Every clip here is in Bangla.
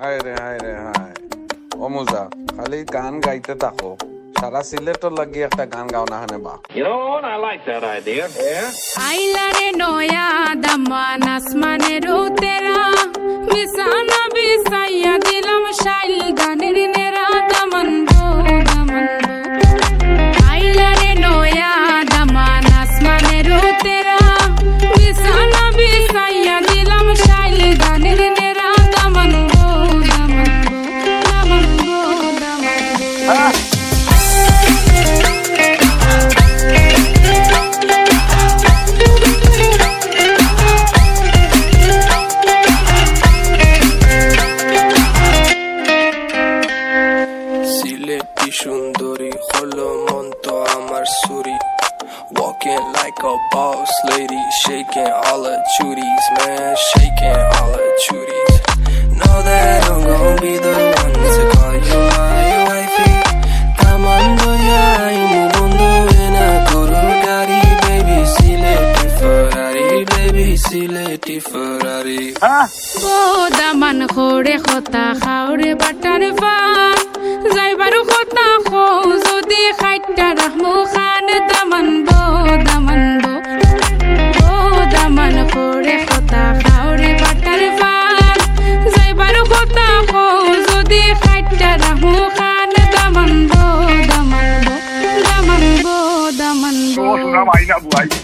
হায় রে হায় রে হায় অমুজা খালি গান গাইতে থাকো সারা সিলেটর লাগি একটা গান গাও না হানে বা You know what? I like that idea. Yeah. আইলারে নয়া দামান আসমানের তেরা বিছানা বিছাইয়া দিলাম শাইল মন্ত আমার সুরি Walking like a boss lady, shaking all her chuties, man, shaking all her chuties. Know that I'm gonna be the one to call you my wifey. Tamando ya imu bondo ena kuru gari, baby, sileti Ferrari, baby, sileti Ferrari. Daman খোরে খতা খাওরে butter fun যাইবারু বো আইলারে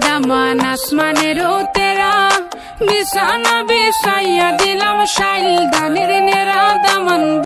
দামান আসমানের তেরা বিছানা বিছাইয়া দিলাম শাইল দানের নেরা দামান